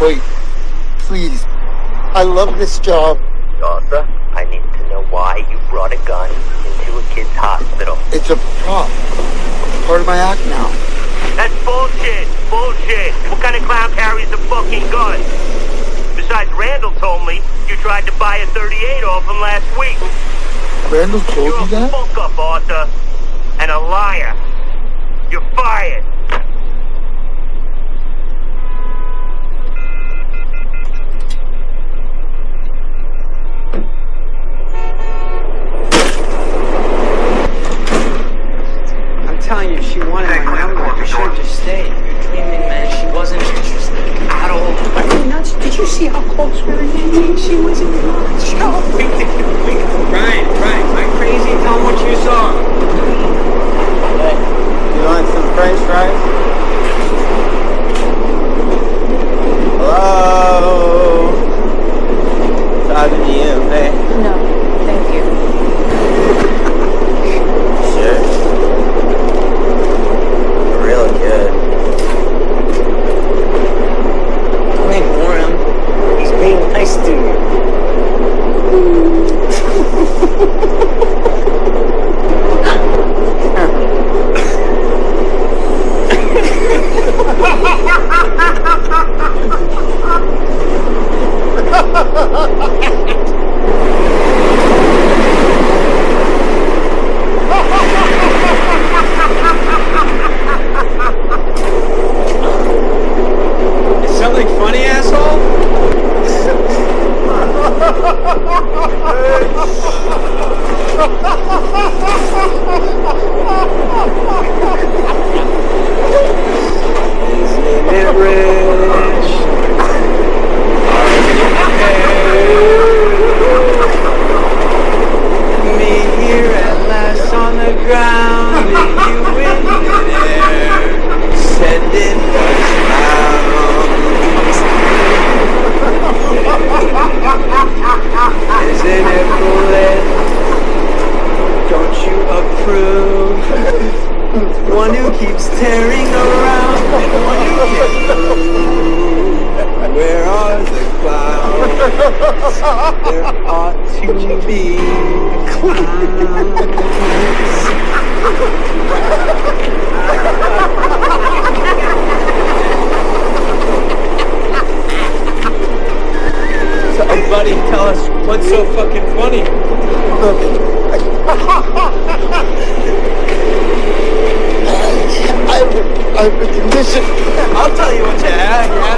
Wait, please. I love this job. Arthur, I need to know why you brought a gun into a kid's hospital. It's a prop. It's part of my act now. That's bullshit. Bullshit. What kind of clown carries a fucking gun? Besides, Randall told me you tried to buy a 38 off him last week. Randall told You're You're a that? fuck up, Arthur. And a liar. You're fired. Telling you, she wanted Isn't it rich? Me here at last on the ground, and you in there, sending voicemails. Isn't it lit? Don't you? One who keeps tearing around one who can move. Where are the clouds? There ought to be clouds. So, buddy, tell us what's so fucking funny. I have, a- I have a condition. I'll tell you what you have,